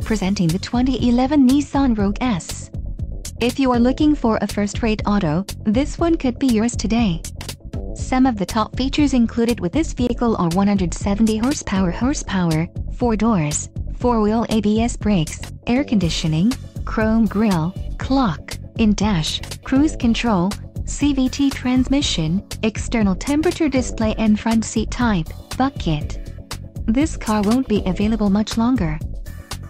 Presenting the 2011 Nissan Rogue S. If you are looking for a first-rate auto, this one could be yours today. Some of the top features included with this vehicle are 170 horsepower horsepower, 4 doors, 4-wheel ABS brakes, air conditioning, chrome grille, clock, in-dash, cruise control, CVT transmission, external temperature display and front seat type, bucket. This car won't be available much longer.